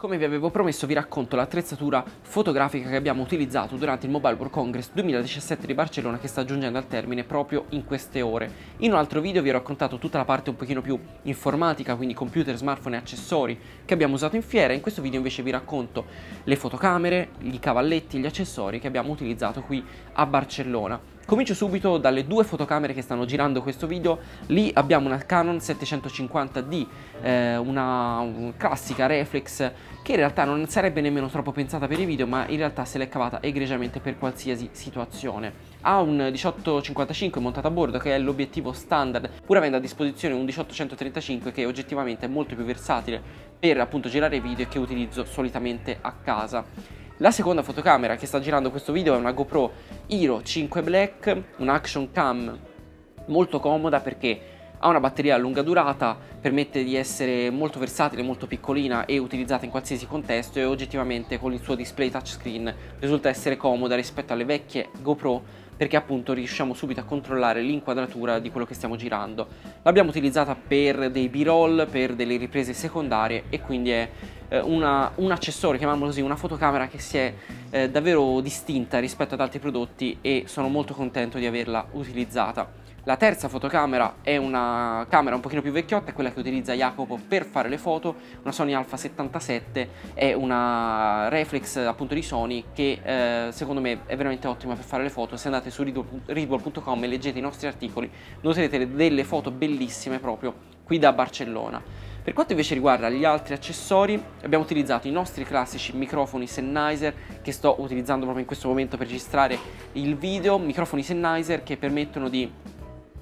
Come vi avevo promesso vi racconto l'attrezzatura fotografica che abbiamo utilizzato durante il Mobile World Congress 2017 di Barcellona che sta giungendo al termine proprio in queste ore. In un altro video vi ho raccontato tutta la parte un pochino più informatica, quindi computer, smartphone e accessori che abbiamo usato in fiera, in questo video invece vi racconto le fotocamere, i cavalletti, gli accessori che abbiamo utilizzato qui a Barcellona. Comincio subito dalle due fotocamere che stanno girando questo video, lì abbiamo una Canon 750D, eh, una classica reflex che in realtà non sarebbe nemmeno troppo pensata per i video ma in realtà se l'è cavata egregiamente per qualsiasi situazione. Ha un 1855 montato a bordo che è l'obiettivo standard pur avendo a disposizione un 1835 che oggettivamente è molto più versatile per appunto girare video e che utilizzo solitamente a casa. La seconda fotocamera che sta girando questo video è una GoPro Hero 5 Black, un action cam molto comoda perché ha una batteria a lunga durata, permette di essere molto versatile, molto piccolina e utilizzata in qualsiasi contesto e oggettivamente con il suo display touchscreen risulta essere comoda rispetto alle vecchie GoPro perché appunto riusciamo subito a controllare l'inquadratura di quello che stiamo girando. L'abbiamo utilizzata per dei b-roll, per delle riprese secondarie e quindi è una, un accessorio, chiamiamolo così, una fotocamera che si è eh, davvero distinta rispetto ad altri prodotti e sono molto contento di averla utilizzata. La terza fotocamera è una camera un pochino più vecchiotta, quella che utilizza Jacopo per fare le foto, una Sony Alpha 77, è una reflex appunto di Sony che eh, secondo me è veramente ottima per fare le foto, se andate su readwall.com e leggete i nostri articoli noterete delle foto bellissime proprio qui da Barcellona. Per quanto invece riguarda gli altri accessori, abbiamo utilizzato i nostri classici microfoni Sennheiser che sto utilizzando proprio in questo momento per registrare il video, microfoni Sennheiser che permettono di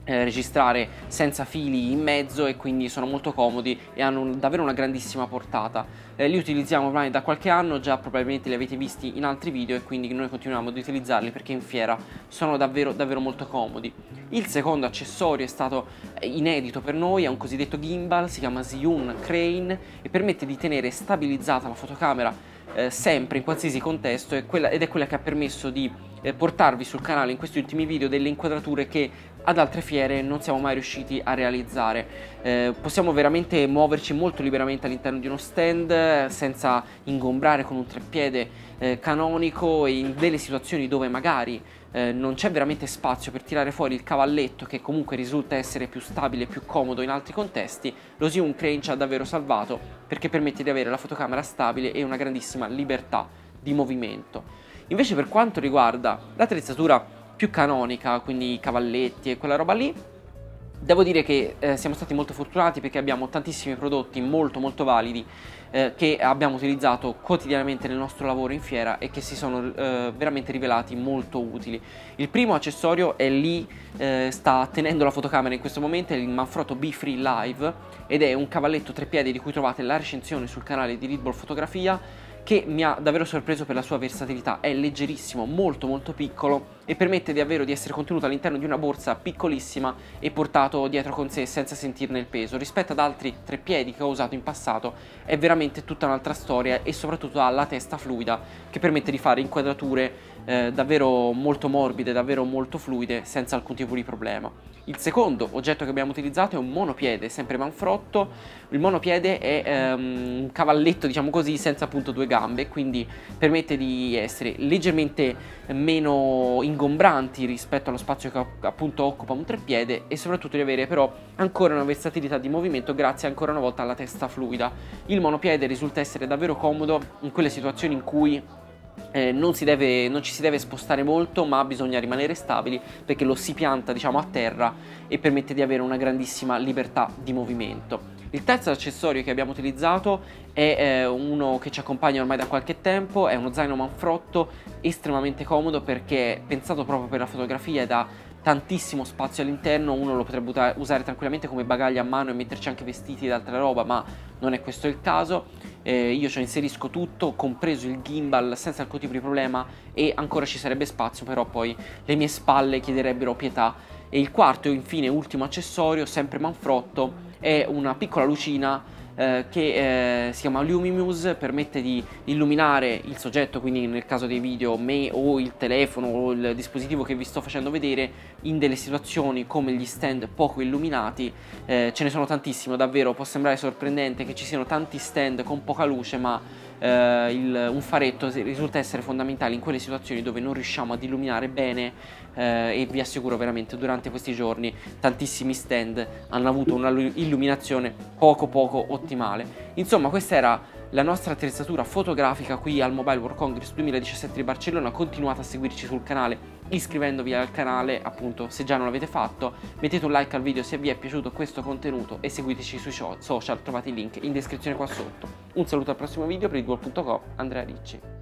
eh, registrare senza fili in mezzo e quindi sono molto comodi e hanno davvero una grandissima portata. Eh, li utilizziamo ormai da qualche anno, già probabilmente li avete visti in altri video e quindi noi continuiamo ad utilizzarli perché in fiera sono davvero davvero molto comodi. Il secondo accessorio è stato eh, inedito per noi, è un cosiddetto gimbal, si chiama Zhiyun Crane e permette di tenere stabilizzata la fotocamera eh, sempre in qualsiasi contesto ed è quella che ha permesso di eh, portarvi sul canale in questi ultimi video delle inquadrature che ad altre fiere non siamo mai riusciti a realizzare. Eh, possiamo veramente muoverci molto liberamente all'interno di uno stand senza ingombrare con un treppiede eh, canonico e in delle situazioni dove magari eh, non c'è veramente spazio per tirare fuori il cavalletto che comunque risulta essere più stabile e più comodo in altri contesti, lo Zoom Crane ci ha davvero salvato perché permette di avere la fotocamera stabile e una grandissima libertà di movimento. Invece per quanto riguarda l'attrezzatura più canonica, quindi i cavalletti e quella roba lì, devo dire che eh, siamo stati molto fortunati perché abbiamo tantissimi prodotti molto molto validi eh, che abbiamo utilizzato quotidianamente nel nostro lavoro in fiera e che si sono eh, veramente rivelati molto utili. Il primo accessorio è lì, eh, sta tenendo la fotocamera in questo momento, è il Manfrotto B-Free Live ed è un cavalletto tre piedi di cui trovate la recensione sul canale di Readball Fotografia che mi ha davvero sorpreso per la sua versatilità. È leggerissimo, molto molto piccolo e permette davvero di essere contenuto all'interno di una borsa piccolissima e portato dietro con sé senza sentirne il peso. Rispetto ad altri tre piedi che ho usato in passato è veramente tutta un'altra storia e soprattutto ha la testa fluida che permette di fare inquadrature eh, davvero molto morbide, davvero molto fluide senza alcun tipo di problema. Il secondo oggetto che abbiamo utilizzato è un monopiede, sempre manfrotto. Il monopiede è ehm, un cavalletto, diciamo così, senza appunto due gambe, quindi permette di essere leggermente meno ingombranti rispetto allo spazio che appunto occupa un treppiede e soprattutto di avere però ancora una versatilità di movimento grazie ancora una volta alla testa fluida. Il monopiede risulta essere davvero comodo in quelle situazioni in cui eh, non, deve, non, ci si deve spostare molto ma bisogna rimanere stabili perché lo si pianta diciamo a terra e permette di avere una grandissima libertà di movimento. Il terzo accessorio che abbiamo utilizzato è eh, uno che ci accompagna ormai da qualche tempo, è uno zaino manfrotto estremamente comodo perché è pensato proprio per la fotografia ed ha tantissimo spazio all'interno, uno lo potrebbe usare tranquillamente come bagaglio a mano e metterci anche vestiti ed altra roba, ma non è questo il caso. Eh, io ci inserisco tutto, compreso il gimbal, senza alcun tipo di problema e ancora ci sarebbe spazio, però poi le mie spalle chiederebbero pietà. E il quarto e infine ultimo accessorio, sempre manfrotto, è una piccola lucina eh, che eh, si chiama Lumimuse, permette di illuminare il soggetto, quindi nel caso dei video me o il telefono o il dispositivo che vi sto facendo vedere in delle situazioni come gli stand poco illuminati, eh, ce ne sono tantissimo, davvero può sembrare sorprendente che ci siano tanti stand con poca luce, ma eh, il, un faretto risulta essere fondamentale in quelle situazioni dove non riusciamo ad illuminare bene eh, e vi assicuro veramente durante questi giorni tantissimi stand hanno avuto una illuminazione poco poco ottimale. Insomma questa era la nostra attrezzatura fotografica qui al Mobile World Congress 2017 di Barcellona, continuate a seguirci sul canale iscrivendovi al canale appunto se già non l'avete fatto, mettete un like al video se vi è piaciuto questo contenuto e seguiteci sui social, trovate il link in descrizione qua sotto. Un saluto al prossimo video per il Andrea Ricci.